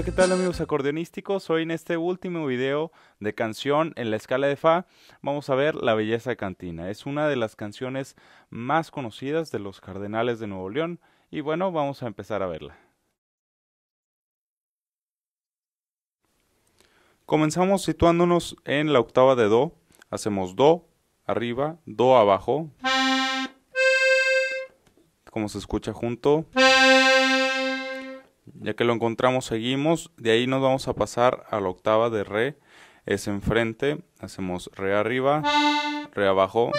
Hola, ¿qué tal amigos acordeonísticos? Hoy en este último video de canción en la escala de Fa vamos a ver La Belleza Cantina. Es una de las canciones más conocidas de los Cardenales de Nuevo León y bueno, vamos a empezar a verla. Comenzamos situándonos en la octava de Do, hacemos Do arriba, Do abajo, como se escucha junto. Ya que lo encontramos, seguimos. De ahí nos vamos a pasar a la octava de Re. Es enfrente. Hacemos Re arriba, Re abajo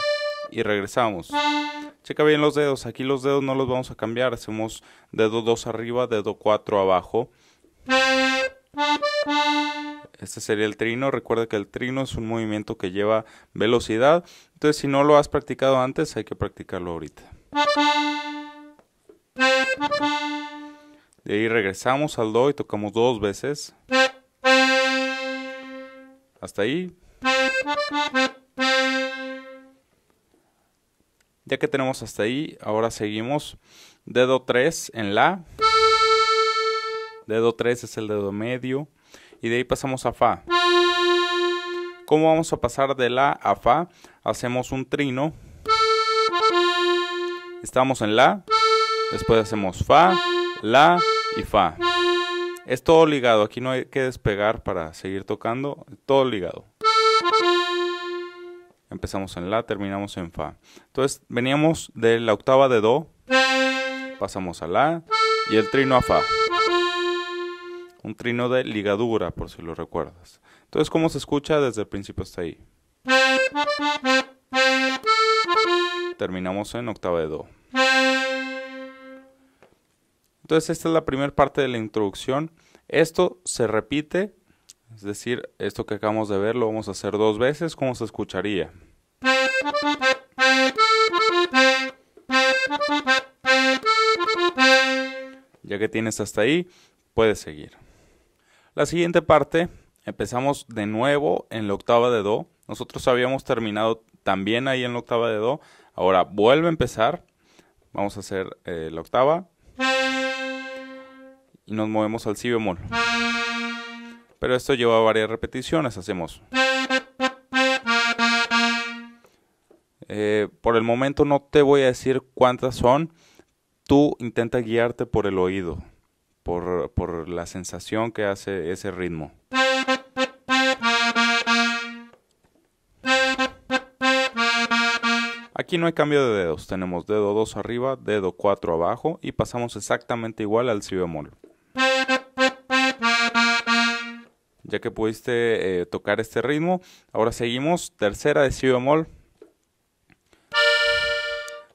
y regresamos. Checa bien los dedos. Aquí los dedos no los vamos a cambiar. Hacemos dedo 2 arriba, dedo 4 abajo. Este sería el trino. Recuerda que el trino es un movimiento que lleva velocidad. Entonces, si no lo has practicado antes, hay que practicarlo ahorita. De ahí regresamos al Do y tocamos dos veces. Hasta ahí. Ya que tenemos hasta ahí, ahora seguimos. Dedo 3 en La. Dedo 3 es el dedo medio. Y de ahí pasamos a Fa. ¿Cómo vamos a pasar de La a Fa? Hacemos un trino. Estamos en La. Después hacemos Fa, La y Fa. Es todo ligado, aquí no hay que despegar para seguir tocando, todo ligado. Empezamos en La, terminamos en Fa. Entonces veníamos de la octava de Do, pasamos a La y el trino a Fa. Un trino de ligadura, por si lo recuerdas. Entonces, ¿cómo se escucha desde el principio hasta ahí? Terminamos en octava de Do. Entonces esta es la primera parte de la introducción. Esto se repite, es decir, esto que acabamos de ver lo vamos a hacer dos veces. ¿Cómo se escucharía? Ya que tienes hasta ahí, puedes seguir. La siguiente parte, empezamos de nuevo en la octava de Do. Nosotros habíamos terminado también ahí en la octava de Do. Ahora vuelve a empezar. Vamos a hacer eh, la octava, y nos movemos al si bemol. Pero esto lleva varias repeticiones, hacemos. Eh, por el momento no te voy a decir cuántas son, tú intenta guiarte por el oído, por, por la sensación que hace ese ritmo. Aquí no hay cambio de dedos, tenemos dedo 2 arriba, dedo 4 abajo y pasamos exactamente igual al si bemol. Ya que pudiste eh, tocar este ritmo. Ahora seguimos, tercera de si bemol.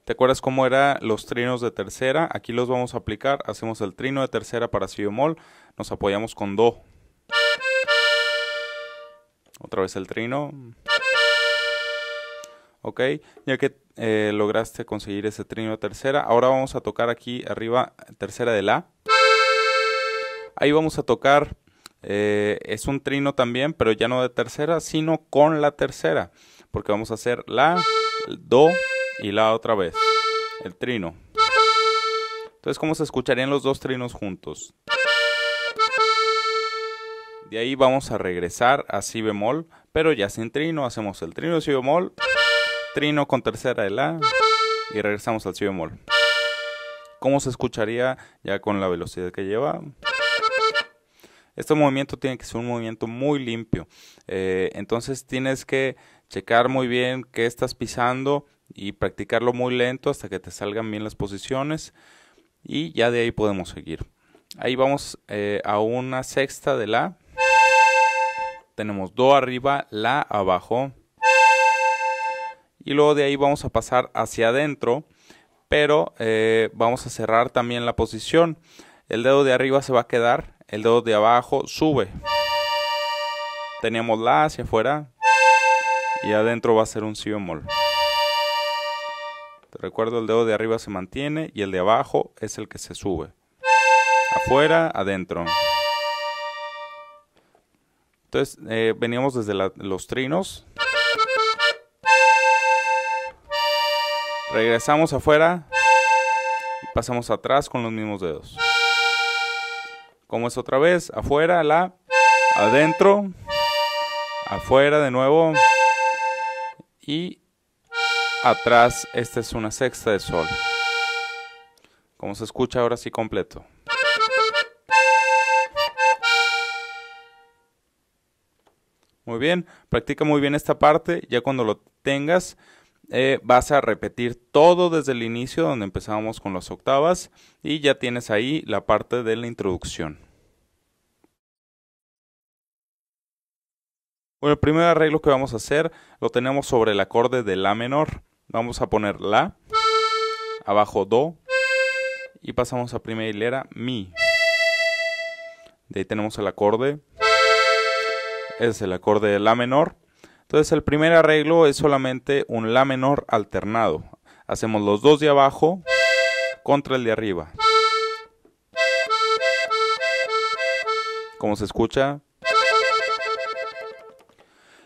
¿Te acuerdas cómo eran los trinos de tercera? Aquí los vamos a aplicar. Hacemos el trino de tercera para si bemol. Nos apoyamos con do. Otra vez el trino. Ok, ya que eh, lograste conseguir ese trino de tercera, ahora vamos a tocar aquí arriba tercera de la. Ahí vamos a tocar eh, es un trino también, pero ya no de tercera, sino con la tercera. Porque vamos a hacer la, do y la otra vez. El trino. Entonces, ¿cómo se escucharían los dos trinos juntos? De ahí vamos a regresar a si bemol, pero ya sin trino. Hacemos el trino de si bemol, trino con tercera de la y regresamos al si bemol. ¿Cómo se escucharía ya con la velocidad que lleva? Este movimiento tiene que ser un movimiento muy limpio. Eh, entonces tienes que checar muy bien qué estás pisando y practicarlo muy lento hasta que te salgan bien las posiciones y ya de ahí podemos seguir. Ahí vamos eh, a una sexta de la. Tenemos do arriba, la abajo. Y luego de ahí vamos a pasar hacia adentro, pero eh, vamos a cerrar también la posición. El dedo de arriba se va a quedar el dedo de abajo sube. Teníamos la hacia afuera y adentro va a ser un si bemol. Te recuerdo, el dedo de arriba se mantiene y el de abajo es el que se sube. Afuera, adentro. Entonces, eh, veníamos desde los trinos. Regresamos afuera y pasamos atrás con los mismos dedos. ¿Cómo es otra vez? Afuera, la, adentro, afuera de nuevo y atrás, esta es una sexta de sol. Como se escucha ahora sí completo. Muy bien, practica muy bien esta parte, ya cuando lo tengas eh, vas a repetir todo desde el inicio donde empezamos con las octavas y ya tienes ahí la parte de la introducción. Bueno, el primer arreglo que vamos a hacer lo tenemos sobre el acorde de La menor. Vamos a poner La, abajo Do y pasamos a primera hilera Mi. De ahí tenemos el acorde. Es el acorde de La menor entonces el primer arreglo es solamente un La menor alternado. Hacemos los dos de abajo contra el de arriba. ¿Cómo se escucha?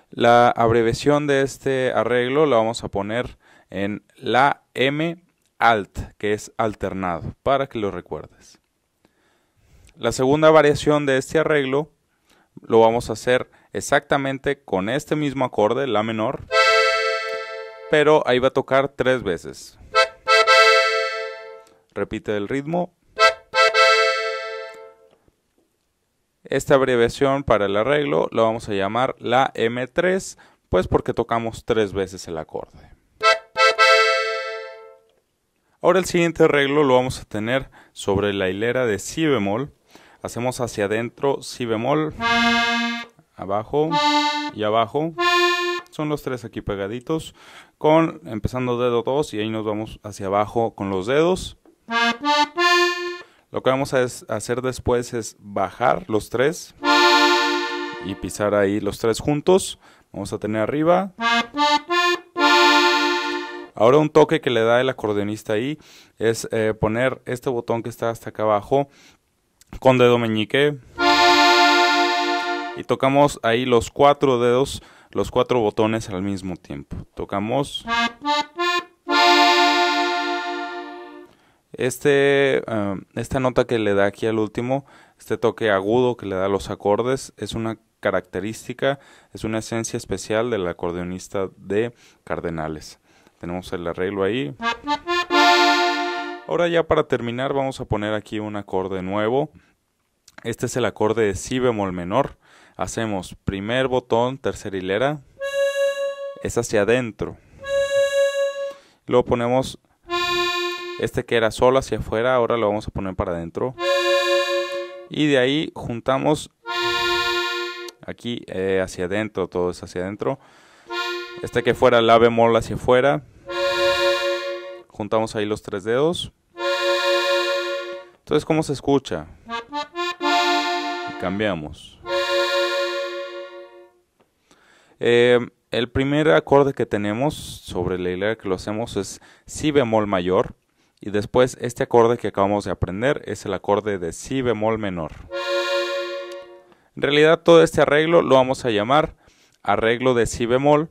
La abreviación de este arreglo la vamos a poner en La M alt, que es alternado, para que lo recuerdes. La segunda variación de este arreglo lo vamos a hacer exactamente con este mismo acorde, La menor, pero ahí va a tocar tres veces. Repite el ritmo. Esta abreviación para el arreglo lo vamos a llamar la M3, pues porque tocamos tres veces el acorde. Ahora el siguiente arreglo lo vamos a tener sobre la hilera de Si bemol. Hacemos hacia adentro Si bemol, abajo y abajo. Son los tres aquí pegaditos. Con empezando dedo 2 y ahí nos vamos hacia abajo con los dedos. Lo que vamos a hacer después es bajar los tres y pisar ahí los tres juntos. Vamos a tener arriba. Ahora un toque que le da el acordeonista ahí es eh, poner este botón que está hasta acá abajo con dedo meñique y tocamos ahí los cuatro dedos, los cuatro botones al mismo tiempo. Tocamos este, eh, esta nota que le da aquí al último, este toque agudo que le da los acordes, es una característica, es una esencia especial del acordeonista de Cardenales. Tenemos el arreglo ahí. Ahora ya para terminar vamos a poner aquí un acorde nuevo. Este es el acorde de Si bemol menor hacemos primer botón, tercera hilera, es hacia adentro. Luego ponemos este que era solo hacia afuera, ahora lo vamos a poner para adentro. Y de ahí juntamos aquí eh, hacia adentro, todo es hacia adentro. Este que fuera la bemol hacia afuera. Juntamos ahí los tres dedos. Entonces, ¿cómo se escucha? cambiamos. Eh, el primer acorde que tenemos sobre la hilera que lo hacemos es Si bemol mayor y después este acorde que acabamos de aprender es el acorde de Si bemol menor. En realidad todo este arreglo lo vamos a llamar arreglo de Si bemol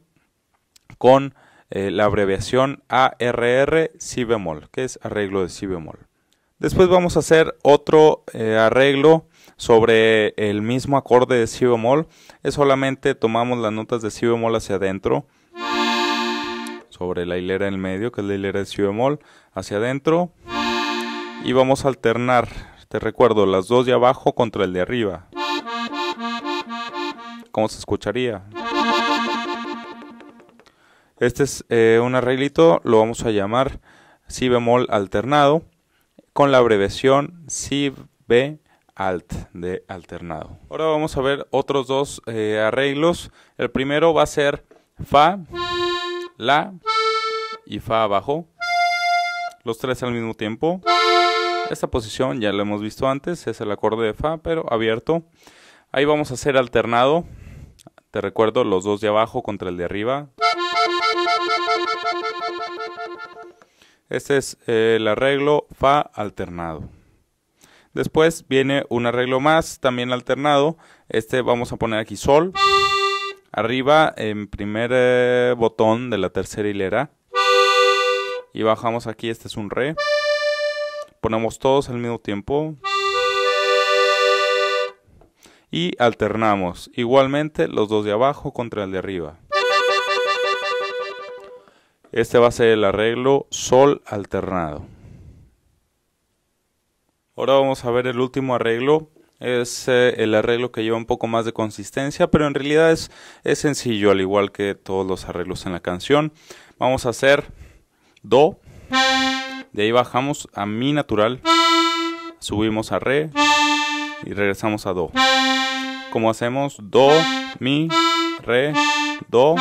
con eh, la abreviación ARR Si bemol, que es arreglo de Si bemol. Después vamos a hacer otro eh, arreglo sobre el mismo acorde de si bemol. Es solamente tomamos las notas de si bemol hacia adentro. Sobre la hilera en el medio, que es la hilera de si bemol, hacia adentro. Y vamos a alternar, te recuerdo, las dos de abajo contra el de arriba. ¿Cómo se escucharía? Este es eh, un arreglito, lo vamos a llamar si bemol alternado con la abreviación si b alt de alternado. Ahora vamos a ver otros dos eh, arreglos. El primero va a ser fa, la y fa abajo. Los tres al mismo tiempo. Esta posición ya la hemos visto antes, es el acorde de fa, pero abierto. Ahí vamos a hacer alternado. Te recuerdo los dos de abajo contra el de arriba. Este es el arreglo Fa alternado. Después viene un arreglo más, también alternado. Este vamos a poner aquí Sol. Arriba en primer eh, botón de la tercera hilera. Y bajamos aquí, este es un Re. Ponemos todos al mismo tiempo. y alternamos igualmente los dos de abajo contra el de arriba. Este va a ser el arreglo sol alternado. Ahora vamos a ver el último arreglo. Es eh, el arreglo que lleva un poco más de consistencia, pero en realidad es, es sencillo, al igual que todos los arreglos en la canción. Vamos a hacer Do, de ahí bajamos a Mi natural, subimos a Re y regresamos a Do. Como hacemos Do, Mi, Re, Do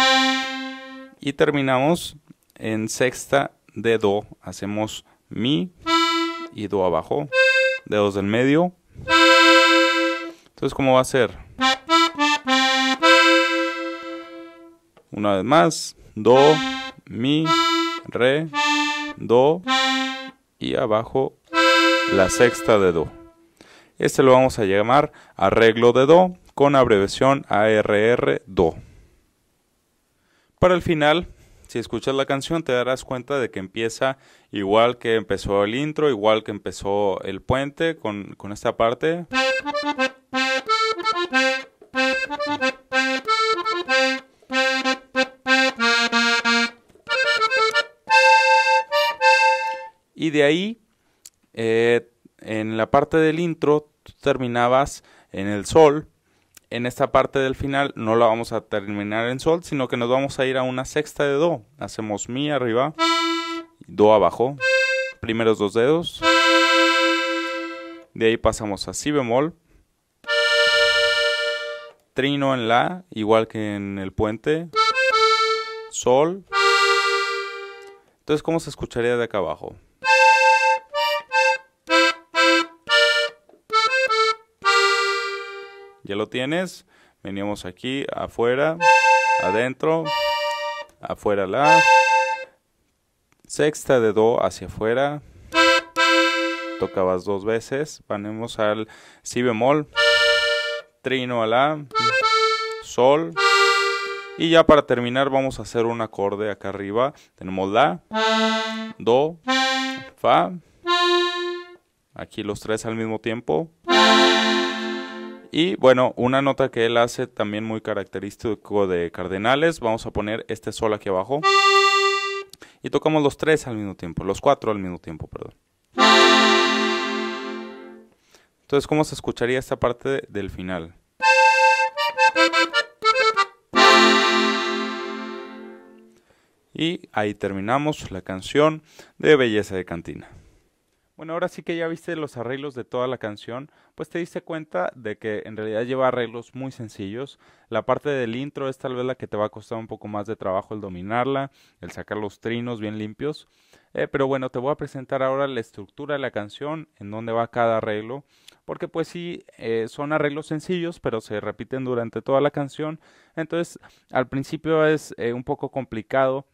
y terminamos en sexta de Do. Hacemos Mi y Do abajo, dedos del medio. Entonces, ¿cómo va a ser? Una vez más, Do, Mi, Re, Do y abajo la sexta de Do. Este lo vamos a llamar arreglo de Do con abreviación ARR Do. Para el final, si escuchas la canción te darás cuenta de que empieza igual que empezó el intro, igual que empezó el puente con, con esta parte. Y de ahí, eh, en la parte del intro, terminabas en el sol. En esta parte del final no la vamos a terminar en sol, sino que nos vamos a ir a una sexta de do. Hacemos mi arriba, do abajo, primeros dos dedos. De ahí pasamos a si bemol, trino en la, igual que en el puente, sol. Entonces, ¿cómo se escucharía de acá abajo? Ya lo tienes. Venimos aquí afuera, adentro, afuera la. Sexta de do hacia afuera. Tocabas dos veces. Venimos al si bemol. Trino a la. Sol. Y ya para terminar vamos a hacer un acorde acá arriba. Tenemos la, do, fa. Aquí los tres al mismo tiempo. Y bueno, una nota que él hace también muy característico de Cardenales. Vamos a poner este sol aquí abajo. Y tocamos los tres al mismo tiempo, los cuatro al mismo tiempo, perdón. Entonces, ¿cómo se escucharía esta parte del final? Y ahí terminamos la canción de Belleza de Cantina. Bueno, ahora sí que ya viste los arreglos de toda la canción, pues te diste cuenta de que en realidad lleva arreglos muy sencillos. La parte del intro es tal vez la que te va a costar un poco más de trabajo el dominarla, el sacar los trinos bien limpios. Eh, pero bueno, te voy a presentar ahora la estructura de la canción, en dónde va cada arreglo, porque pues sí, eh, son arreglos sencillos, pero se repiten durante toda la canción. Entonces, al principio es eh, un poco complicado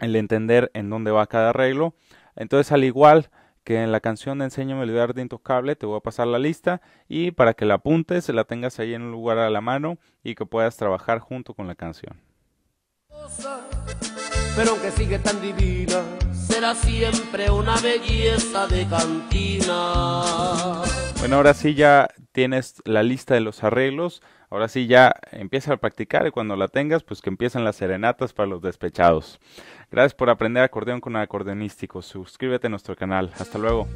el entender en dónde va cada arreglo. Entonces, al igual que en la canción de Enséñame el lugar de Intocable te voy a pasar la lista y para que la apuntes, la tengas ahí en un lugar a la mano y que puedas trabajar junto con la canción. Pero aunque sigue tan divina, será siempre una belleza de cantina. Bueno, ahora sí ya tienes la lista de los arreglos. Ahora sí ya empieza a practicar y cuando la tengas, pues que empiecen las serenatas para los despechados. Gracias por aprender acordeón con acordeonístico. Suscríbete a nuestro canal. Hasta luego.